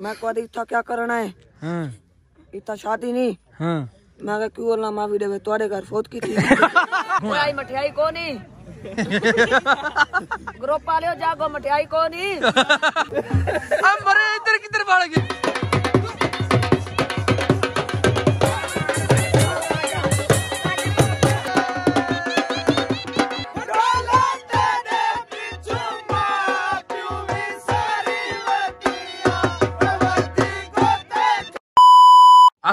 मैं कहा इतना क्या करना है? हाँ। इतना शादी नहीं। हाँ। मैं कहा क्यों बोलना माँ वीडियो तुम्हारे घर फोत की थी? मठियाई मठियाई को नहीं ग्रुप वाले जागो मठियाई को नहीं हम मरे इधर किधर भाड़ गए?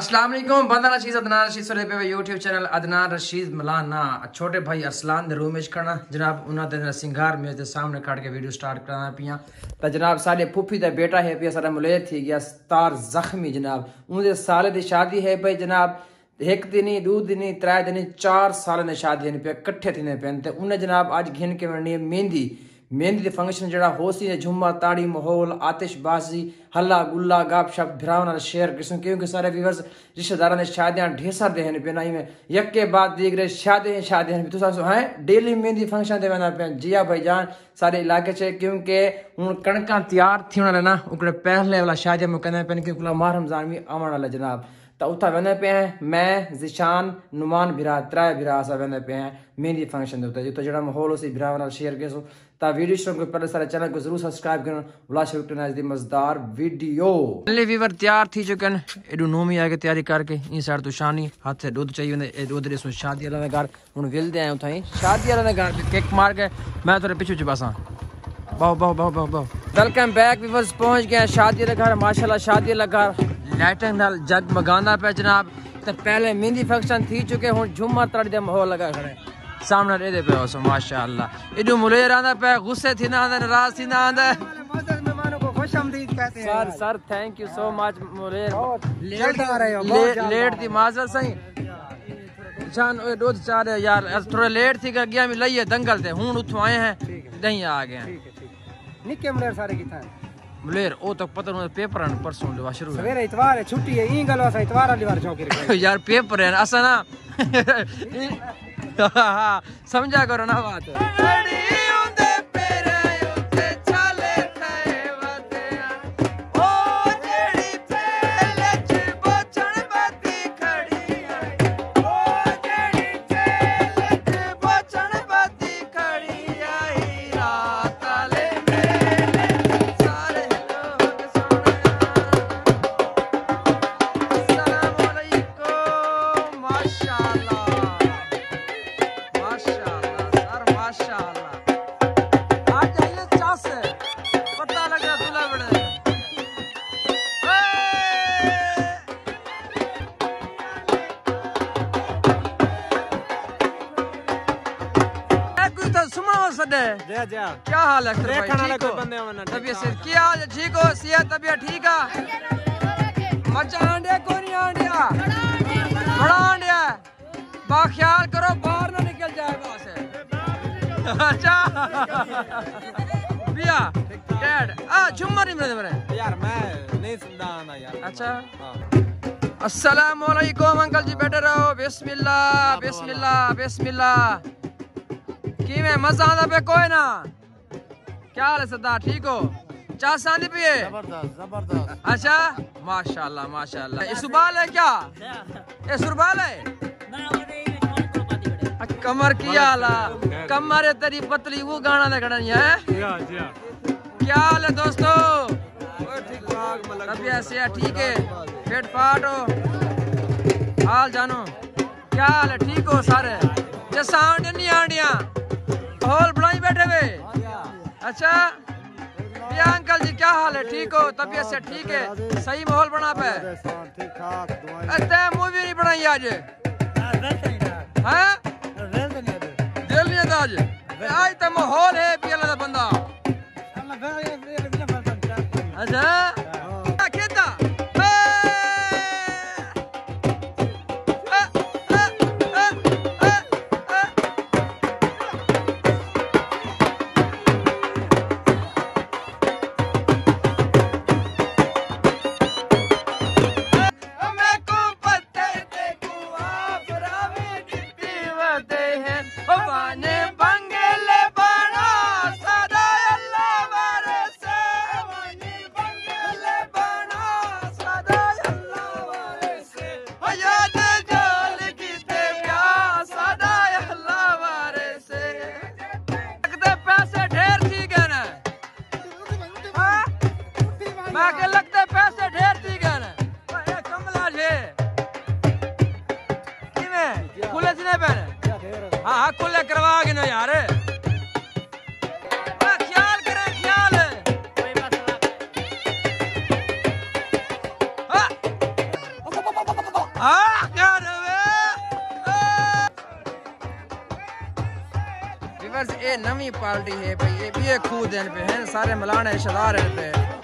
अस्सलाम वालेकुम। बंदा रशीद, अदनान रशीद, सरे पे यूट्यूब चैनल अदनान रशीद मलाना। छोटे भाई अरसलान दे रूम करना। जनाब उना दे सिंगार मेज दे सामने खड़ के वीडियो स्टार्ट करना पिया। त जनाब, साढ़े फूफी दा बेटा है, पिया सारा मुलेर थी गया तार जख्मी जनाब। उनके साले दी शादी है भाई जनाब। एक दिन ही, दो दिन ही, त्रै दिन ही, चार साल ने शादी ने पे कट्ठे थे पे ते उन्हें जनाब, आज घिन के वरनी मेहंदी। मेहंदी फ़ंक्शन जड़ा होसी ने झुम्मा, ताड़ी, माहौल, आतिशबाजी, हल्ला, गुल्ला गप शप भिरावना शेयर किस्म क्योंकि सारे व्यूवर्स रिश्तेदारों ने शादियाँ ढेसर दे हैं पेनाई में। यके बाद दीगरे शादी शादी हैं। तुसा सो हैं? डेली मेहंदी फ़ंक्शन दे वना पे जिया भाईजान सारे इलाके च क्योंकि हुन कणका तैयार थी ना उकड़े पहले वाला शादी में कहने पे कि माह रमज़ान भी आवन वाला जनाब। तो उतना वेंदे पे हैं, मैं, जिशान, नुमान बिरा त्रै बिरा असां वेंदे पे हैं मेहंदी फ़ंक्शन दे उत्ते जेह्ड़ा माहौल उसी नाल शेयर करो वीडियो शुरू पहले सारे चैनल को ज़रूर सब्सक्राइब करना मज़ेदार वीडियो पहले वीवर तैयार थी चुके हैं एडू नोमी आके तैयारी करके इन साइड तो शानी हाथ से दूध चाहिए ए दूध शादी वाला घर हूँ विलते आए उतना शादी वाला घर केक मार के मैं थोड़े पिछू बसा बहु बहु बहु बहु बहु वेलकम बैक वीवर्स पहुँच गए शादी वाला घर माशाल्लाह शादी वाला घर लाइटिंग जगमगाना पे जनाब तो पहले मेहंदी फ़ंक्शन थी चुके हूँ झूमर तरह माहौल लगा खड़े सामने ॾे पियो हुअसि माशा एॾो मुलेर आंदा पिया गुस्से थींदा आंदा नाराज़ थींदा आंदा। Sir sir thank you so much Muler late आ रहे हो लेट थी माजर साईं जान ओए दो चार यार थोड़ा लेट थी कर गया मैं लइए दंगल थे हुन उठो आए हैं नहीं आ गए हैं। निके मुलेर सारे किथा मुलेर ओ तक पता नहीं पेपर है परसों लेवा शुरू सवेरे इतवार है छुट्टी है ई गलो असा इतवार वाली बार चौकी यार पेपर है असा समझा करो ना बात। है ठीक हो? तबीयत से क्या ठीक हो सेहत तबीयत ठीक है। बच्चा आंडिया को नहीं आंडिया बड़ा आंडिया बा ख्याल करो बाहर ना निकल जाए वहाँ से। अच्छा। बिया डैड आ झुमर नहीं मेरे मेरे यार मैं नहीं सुनता आना यार। अच्छा। अस्सलाम वालेकुम अंकल जी बैठे रहो। बिस्मिल्लाह बिस्मिल्लाह बिस्मिल्लाह। मज़ा आंदा पे कोई ना? क्या हाल है सरदार? ठीक हो? चाह सांदी पिए ज़बरदस्त ज़बरदस्त। अच्छा? माशाल्लाह माशाल्लाह। ये सुबाल है क्या? ये सुरबाल है? कमर की आला। कमर है तेरी पतली वो गाना लगना नहीं है क्या हाल है दोस्तों? से ठीक है पेट फाट हो। हाल जानो। क्या हाल है? ठीक हो सारे? जैसा आंडिया नहीं आंडिया? हॉल बनाई बैठे हुए। अच्छा ये अंकल जी, क्या हाल है? ठीक हो? तबीयत से ठीक है? सही माहौल बना पे? अच्छा मूवी नहीं बनाई आज। था आज। आज तो माहौल है बंदा। अच्छा। मैं के लगते पैसे ढेर ये कमला खुले च नहीं पहने? हाँ हाँ खुले करवा के ना यार। हाँ हाँ। विवर्स ये नवी पार्टी है भाई, ये भी खूद हैं हैं, सारे मलाने रिश्तेदार हैं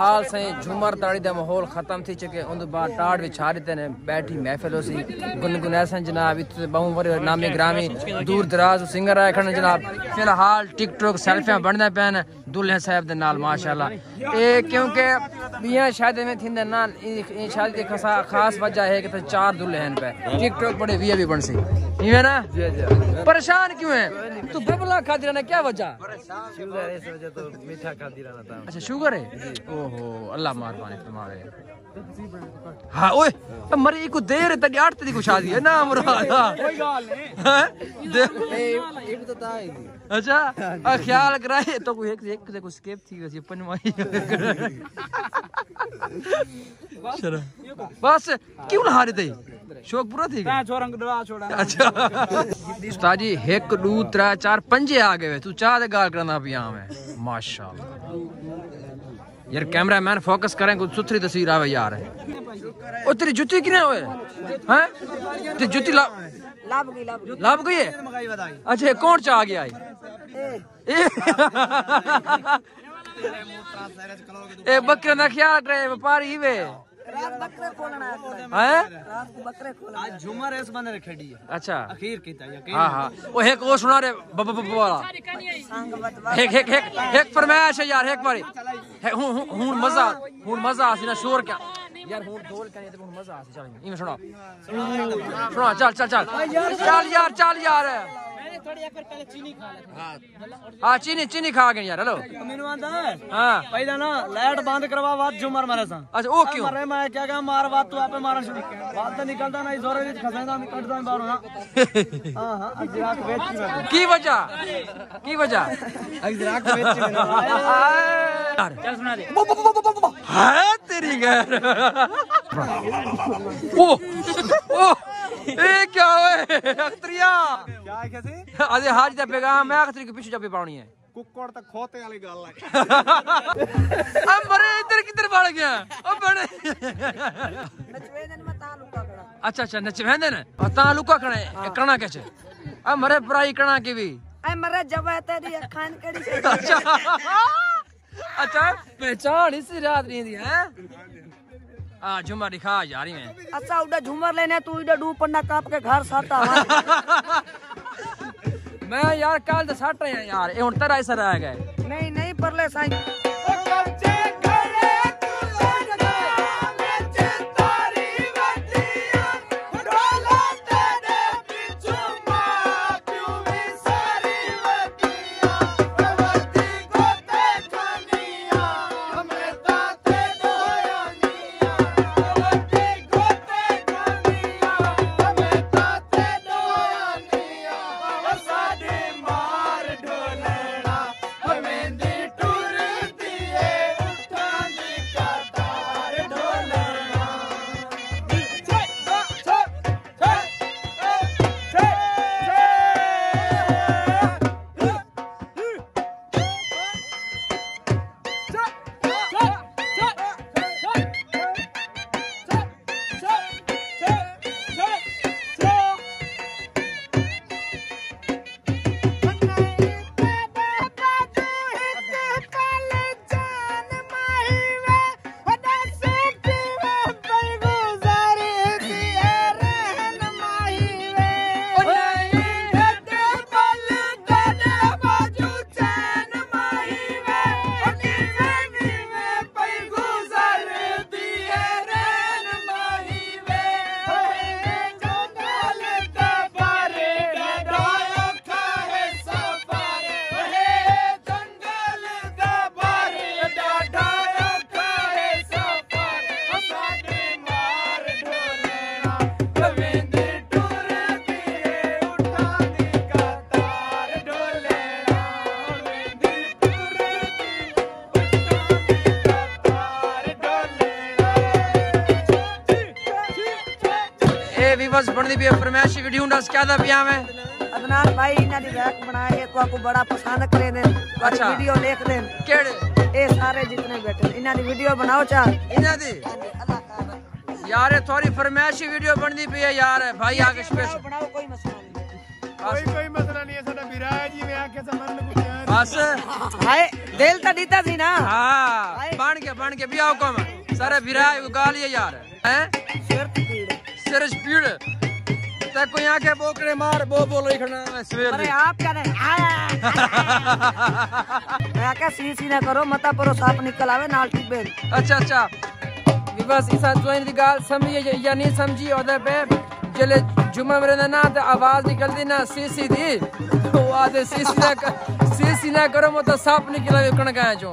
फ़िलहाल से झूमर ताड़ी दा माहौल खत्म थी चुके उन बाद टाड़ विछा दिते ने बैठी महफिल होसी। गुनगुनाए सन जनाब इतने बहु वरे नामी ग्रामी दूर दराज सिंगर आए खड़े जनाब। फ़िलहाल टिकटॉक सेल्फियाँ बनदे पैन दुल्हे साहब दे नाल माशाल्लाह। ए क्योंकि बियाँ शादी में थिंदे ना ई शादी दी खसा- खास वजह है कि ते चार दुल्हे हैं पे टिकटॉक बड़े वी भी बनसी इवे ना? परेशान क्यों है? तू बबला खाती रहना क्या वजह? परेशान शुगर है इस वजह तो मीठा खाती रहना था अच्छा शुगर है? ओहो अल्लाह मेहरबानी तुम्हारे। हाँ ओए मरी को देर तड़ी आठ तरी को शादी है ना मुराद कोई गाल नहीं। अच्छा? आ ख्याल कराए तो कोई एक एक को स्केप थी वैसे पनवाई। चलो। बस क्यों ला रहे थे? शौक पूरा थी क्या? छोरंग डरा छोड़ा। अच्छा। उस्ताद जी एक दो त्रै चार पंजे आ गए तू दे गाल करना पिया मैं माशाल्लाह। यार कैमरा मैन फोकस करें कुछ सुथरी तस्वीर आवे यार। ओ तेरी जुत्ती किने होए? हैं? ते जूती ला लाभ गई लाभ गई। लाभ गई है? अच्छा कौन चा आ गया है। ए। ए। बकरे ना ख्याल करे व्यापारी वे। रात बकरे खोलना है रात को बकरे खोलना आज झूमर इस बंदे ने खेड़ी है। अच्छा। अखीर हाँ हाँ। वो एक वो सुना रे बब बब वाला। संग एक एक एक एक फरमाइश है यार एक बारी। हूँ हूँ हूँ मज़ा हूँ मज़ा आसी ना शोर क्या? यार हूँ ढोल का नहीं तो हूँ मज़ा आसी चल इमे सुनो। सुनो चल चल चल। चल यार चल यार। हाँ। चीनी चीनी खा गए यार हेलो। मैनू आंदा है? हाँ पहले ना लाइट बंद करवा बाद झूमर मारे सा। अच्छा वो क्यों? मारे मैं क्या क्या मार बात तू आपे मारन शुरू। बात तो निकलता ना इस जोरे खसेंदा मैं कटदा मैं बाहर ना हाँ हाँ अजराक वेच की मैं की वजह? की वजह? अजराक वेच की मैं चल सुना दे। है तेरी गैर? ओ। ओ ये क्या है? अख्तरिया। क्या है कैसे? अरे हाज दा मैं अख्तरी के पीछे जब पानी है। कुक्कड़ तक खोते वाली गल है। अब मरे इधर किधर बढ़ गया ओ बड़े अच्छा अच्छा नच ने। और लुका कणे कणा के छे? अब मरे पराई कणा की भी। ऐ मरे जब तेरी अखान कड़ी अच्छा अच्छा पहचान इस रात नहीं दी है? आ झूमर दिखा जा रही मैं अच्छा उड़ा झूमर लेने तू इधर डू पन्ना काप के घर साता मैं यार कल तो सट रहे हैं यार ए हुन तेरा ऐसा रह गए नहीं नहीं परले साईं भी फरमाइश वीडियो डस क्या दा पिया मैं? अदनान भाई इन्हां दी बैक बनाए तो आपको बड़ा पसंद करे ने अच्छा। वीडियो देख देन केड़े? ए सारे जितने बैठे इन्हां दी वीडियो बनाओ चा इना दी? यार थोड़ी फरमाइश वीडियो बनदी पई है यार। भाई आगे स्पेशल बनाओ कोई मसला नहीं। कोई कोई मसला नहीं है साडा विराय जी में आके समझ में बस। हाय दिल तो दीता थी ना। हाँ बन के बन के भी आओ कम। सारे बिराए गाली है यार। हैं? सिर पीड़। सिर स्पीड ते कोई आके बोकड़े मार बो बोल खड़ा मैं सवेर अरे आप क्या नहीं? मैं क्या सी सी ना करो मता परो साफ़ निकल आवे नाल टिब्बे अच्छा अच्छा। विवास इसा जोइन दी गाल समझी या- नहीं समझी ओदे पे जले जुम्मा मेरे ना ना ते आवाज़ निकलदी ना सीसी दी। तो आदे सीसी ना कर सीसी ना करो मत साफ़ निकला वे कण गया जो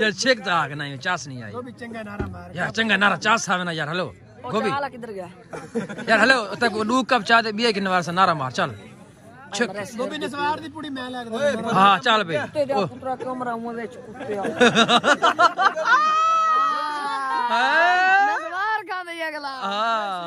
यार चेक तो आग नहीं चास नहीं आई। तो भी चंगा नारा मार। यार चंगा नारा चास खावे ना यार हेलो। गोभी। चाला किधर गया? यार हेलो तक वो लू कब चाहते बीए के नवार से नारा मार चल। चेक गोभी ने सवार दी पूरी मैं लग रही हाँ। चल बे तेरा पुत्रा कमरा मुँह विच कुत्ते हाँ। हाँ। अगला? हाँ।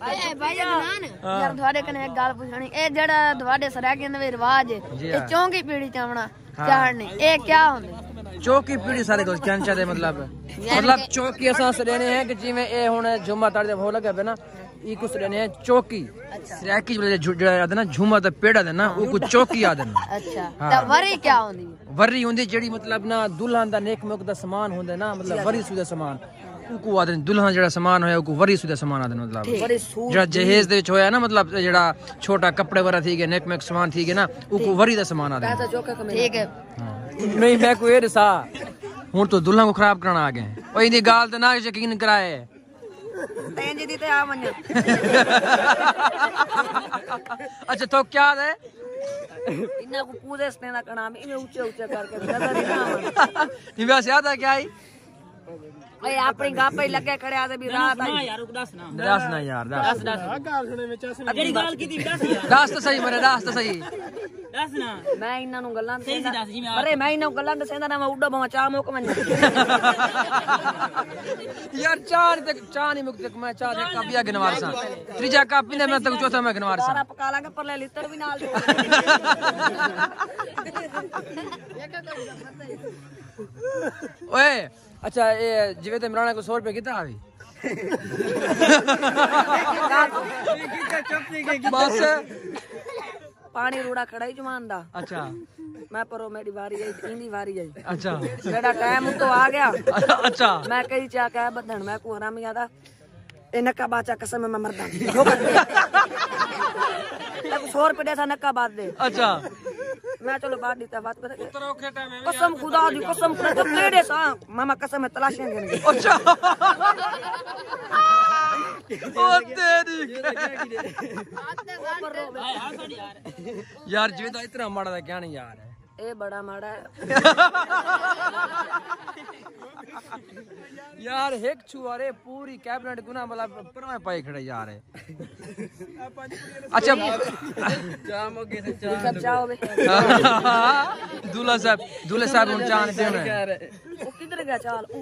ਯਾਰ ਤੁਹਾਡੇ ਕਨੇ ਇੱਕ ਗੱਲ ਪੁੱਛਣੀ ਇਹ ਜਿਹੜਾ ਤੁਹਾਡੇ ਸਰਾਗਿਆਂ ਦਾ ਰਿਵਾਜ ਇਹ ਚੌਂਕੀ ਪੀੜੀ ਚਾਵਣਾ ਚਾੜਨੀ ਇਹ ਕੀ ਹੁੰਦਾ ਚੌਕੀ ਪੀੜੀ ਸਾਰੇ ਕੋਲ ਚੰਚਾ ਦੇ ਮਤਲਬ ਮਤਲਬ ਚੌਕੀ ਅਸਾਂ ਸੜਨੇ ਹੈ ਕਿ ਜਿਵੇਂ ਇਹ ਹੁਣ ਜੁਮਾ ਤੜ ਦੇ ਹੋ ਲੱਗਾ ਪਿਆ ਨਾ ਇਹ ਕੁ ਸੜਨੇ ਹੈ ਚੌਕੀ ਸਰਾਕੀ ਜਿਹੜਾ ਆਦਾ ਨਾ ਝੁਮਾ ਦਾ ਪੇੜਾ ਦਾ ਨਾ ਉਹ ਕੋ ਚੌਕੀ ਆਦਾ ਨਾ ਅੱਛਾ ਤਾਂ ਵਰੀ ਕੀ ਹੁੰਦੀ ਵਰੀ ਹੁੰਦੀ ਜਿਹੜੀ ਮਤਲਬ ਨਾ ਦੁਲਹਨ ਦਾ ਨੇਕ ਮੁਕ ਦਾ ਸਮਾਨ ਹੁੰਦਾ ਨਾ ਮਤਲਬ ਵਰੀ ਸੁਦਾ ਸਮਾਨ ਉਹ ਕੋ ਆਦੇ ਨੇ ਦੁਲਹਨ ਜਿਹੜਾ ਸਮਾਨ ਹੋਇਆ ਉਹ ਕੋ ਵਰੀ ਸੁਦਾ ਸਮਾਨ ਆਦੇ ਨੇ ਮਤਲਬ ਬੜੀ ਸੂਟ ਜਿਹੜਾ ਜਹੇਜ਼ ਦੇ ਵਿੱਚ ਹੋਇਆ ਨਾ ਮਤਲਬ ਜਿਹੜਾ ਛੋਟਾ ਕੱਪੜੇ ਵਰਾ ਥੀ ਗਏ ਨੇਕ ਮੁਕ ਸਮਾਨ ਥੀ ਗਏ ਨਾ ਉਹ ਕੋ ਵਰੀ ਦਾ ਸਮਾਨ ਆਦੇ ਤਾਂ ਚੋਕਾ ਕਮੇ ਠੀਕ ਹੈ ਨਹੀਂ ਮੈਂ ਕੋਈ ਇਹ ਦਸਾ ਹੁਣ ਤੂੰ ਦੁਲਹਨ ਕੋ ਖਰਾਬ ਕਰਨ ਆ ਗਏ ਉਹ ਇਹਦੀ ਗੱਲ ਤੇ ਨਾ ਯਕੀਨ ਕਰਾਏ ਤੈਂ ਜੀ ਦੀ ਤੇ ਆ ਮੰਨ अच्छा तो क्या है ਇਹਨਾਂ ਕੋ ਪੂਰੇ ਸਨੇ ਦਾ ਕਣਾ ਮੈਂ ਉੱਚੇ ਉੱਚੇ ਕਰਕੇ ਨਜ਼ਰ ਹੀ ਨਾ ਆਵਣ निवास याद है क्या आई ਓਏ ਆਪਣੀ ਗਾਪੇ ਲੱਗੇ ਖੜਿਆ ਤੇ ਵੀ ਰਾਤ ਆਈ ਯਾਰ ਦੱਸ ਨਾ ਦੱਸ ਨਾ ਯਾਰ ਦੱਸ ਦੱਸ ਗੱਲ ਸੁਣੇ ਵਿੱਚ ਅਸਲੀ ਜਿਹੜੀ ਗੱਲ ਕੀਤੀ ਦੱਸ ਯਾਰ ਦੱਸ ਤਾਂ ਸਹੀ ਮੇਰੇ ਦੱਸ ਤਾਂ ਸਹੀ ਦੱਸ ਨਾ ਮੈਂ ਇਹਨਾਂ ਨੂੰ ਗੱਲਾਂ ਸਹੀ ਦੱਸ ਜੀ ਮੈਂ ਅਰੇ ਮੈਂ ਇਹਨਾਂ ਨੂੰ ਗੱਲਾਂ ਦੱਸਦਾ ਨਾ ਮੈਂ ਉੱਡਾ ਬਵਾ ਚਾਹ ਮੁੱਕ ਮੈਂ ਯਾਰ ਚਾਹ ਤੇ ਚਾਹ ਨਹੀਂ ਮੁੱਕ ਤੱਕ ਮੈਂ ਚਾਹ ਦੇ ਕਾਪੀਆ ਗਿਨਵਾਰ ਸਾਂ ਤੀਜਾ ਕਾਪੀ ਨੇ ਮੈਂ ਤੱਕ ਚੌਥਾ ਮੈਂ ਗਿਨਵਾਰ ਸਾਂ ਪਕਾ ਲਾਂਗੇ ਪਰ ਲੈ ਲਿੱਤਰ ਵੀ ਨਾਲ ਓਏ ਅੱਛਾ ਇਹ ਜਿਵੇਂ ਤੇ ਇਮਰਾਨ ਕੋ 100 ਰੁਪਏ ਕਿਤਾ ਆਵੇ ਬਸ ਪਾਣੀ ਰੂੜਾ ਖੜਾਈ ਜਮਾਨ ਦਾ ਅੱਛਾ ਮੈਂ ਪਰੋ ਮੇਰੀ ਵਾਰੀ ਆਈ ਇੰਦੀ ਵਾਰੀ ਆਈ ਅੱਛਾ ਮੇਰਾ ਟਾਈਮ ਉਤੋਂ ਆ ਗਿਆ ਅੱਛਾ ਮੈਂ ਕਹੀ ਚਾ ਕਹਿ ਬੰਧਣ ਮੈਂ ਕੋ ਹਰਾਮੀਆਂ ਦਾ ਇਹ ਨੱਕਾ ਬਾਚਾ ਕਸਮ ਮੈਂ ਮਰਦਾ 100 ਰੁਪਏ ਦਾ ਨੱਕਾ ਬਾਦ ਦੇ ਅੱਛਾ ਮੈਂ ਚਲੋ ਬਾਹਰ ਦਿੱਤਾ ਬਾਤ ਪਤਾ ਪੁੱਤਰ ਔਖੇ ਟਾਈਮ ਐਵੇਂ ਕਸਮ ਖੁਦਾ ਦੀ ਕਸਮ ਖੁਦਾ ਕਿਹੜੇ ਸਾਂ ਮਾਮਾ ਕਸਮ ਹੈ ਤਲਾਸ਼ਾਂ ਦੇਣਗੇ ਅੱਛਾ। ਉਹ ਤੇਰੀ। ਯਾਰ। ਜਿਵੇਂ ਤਾਂ ਇਤਨਾ ਮਾੜਾ ਦਾ ਕਹਿਣਾ ਯਾਰ। ए बड़ा माड़ा है। यार एक छुआरे पूरी कैबिनेट गुना वाला पर पाए खड़े जा रहे अच्छा जाम हो गए चार तो सब जाओ बे। दूल्हा साहब दूल्हा साहब उन जान दे ओ किधर गया? चाल ओ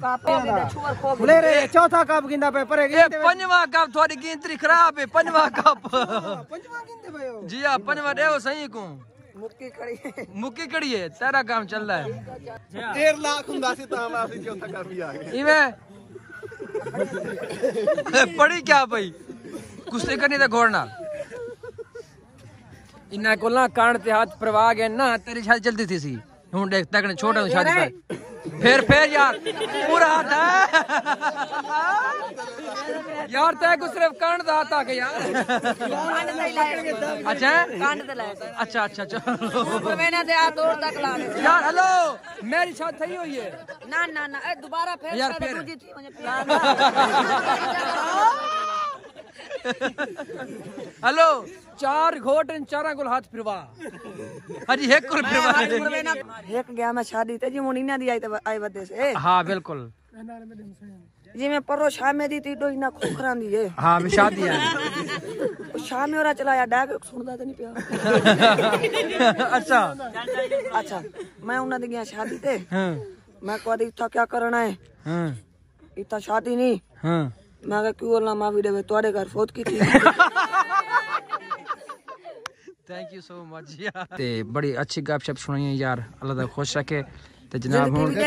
कापे में छुआर को ले रे चौथा कप गिंदा पे परे ये पांचवा कप थोड़ी गिनती खराब है पांचवा कप। हाँ, पांचवा गिनते भाई जी हाँ पांचवा देओ सही को ਮੁੱਕੀ ਖੜੀ मुक्की कड़ी है तेरा काम चल रहा है 1.5 ਲੱਖ ਹੁੰਦਾ ਸੀ ਤਾਂ ਮੈਂ ਅਸੀਂ ਚੌਥਾ ਕੱਪ ਹੀ ਆ ਗਏ इवे पड़ी क्या भाई कुश्ती करनी था घोड़ नाल इन्ना को ना कान ते हाथ परवा गए ना तेरी शादी चलती थी सी हूं देख तक ने छोटे में शादी पर फिर फिर यार पूरा हाथ है। यार तय को सिर्फ़ कंड दा अच्छा? था के यार अच्छा? अच्छा अच्छा चलो मैंने दे हाथ और तक ला यार हेलो मेरी शादी थई हुई है। ना ना ना दोबारा फिर यार फिर। हेलो चार घोट इन हाथ फिरवा। हाँ एक कुल फिरवा। एक गया मैं शादी ते जी मुनी ना दी आई आई बदे से। हाँ बिल्कुल। जी मैं परो शामे दी ती डोई ना खोखरा दी है। हाँ मैं शादी है शामे ओरा चलाया डाग सुनदा ते नहीं पिया। अच्छा। अच्छा मैं उना दी शादी ते। हाँ। मैं कह दी था क्या करना है? हाँ। हाँ। इतना शादी नहीं ਮੈਂ ਕਿਹਾ ਕਿਉਂ ਨਾ ਮਾਫੀ ਦੇਵੇ? ਤੁਹਾਡੇ ਘਰ ਫੋਤ ਕੀਤੀ। ਥੈਂਕ ਯੂ ਸੋ ਮਚ ਯਾਰ। ਤੇ ਬੜੀ ਅੱਛੀ ਗੱਪਸ਼ਪ ਸੁਣਾਈ ਹੈ ਯਾਰ। ਅੱਲਾਹ ਦਾ ਖੁਸ਼ ਰੱਖੇ। ਤੇ ਜਨਾਬ ਹੁਣ ਤੇ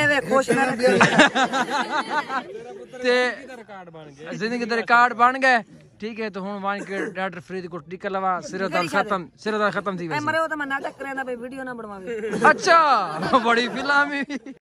ਜ਼ਿੰਦਗੀ ਦਾ ਰਿਕਾਰਡ ਬਣ ਗਏ। ਠੀਕ ਹੈ ਤਾਂ ਹੁਣ ਵਾਂ ਕੇ ਡਾਕਟਰ ਫਰੀਦਕੋਟ ਟਿਕਾ ਲਵਾ। ਸਿਰ ਦਾ ਖਤਮ ਸਿਰ ਦਾ ਖਤਮ ਐ ਵੈਸੇ। ਮਰੇ ਉਹ ਤਾਂ ਮੈਂ ਨਾਟਕ ਕਰਿਆ ਦਾ ਬਈ ਵੀਡੀਓ ਨਾ ਬਣਵਾਵੇ। ਅੱਛਾ ਬੜੀ ਫਿਲਮ